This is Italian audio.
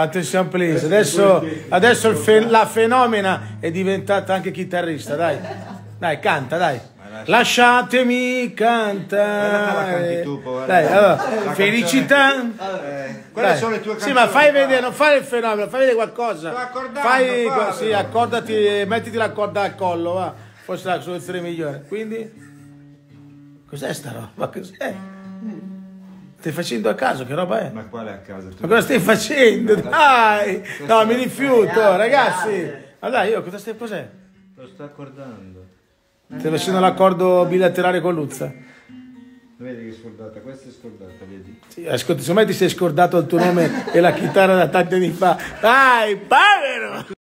Attenzione please, adesso, adesso fe- la fenomena è diventata anche chitarrista, dai. Dai, canta, dai. Lasciatemi cantare. tu. Dai, allora, felicità. Eh, quelle sono le tue Sì, canzoni. ma fai vedere, non fare il fenomeno, fai vedere qualcosa. Fai, sì, accordati, mettiti la corda al collo, va. Forse la soluzione migliore. Quindi, cos'è sta roba? Cos'è? Stai facendo a caso, che roba è? Ma quale a casa? Tu? Ma cosa stai facendo? Dai! No, mi rifiuto, ragazzi! Ma dai, io cosa stai cos'è? Lo sto accordando. Stai facendo l'accordo bilaterale con Luzza? Vedi che è scordata, questa è scordata, vedi? Sì, ascolta, secondo me ti sei scordato il tuo nome e la chitarra da tanti anni fa. Dai, povero!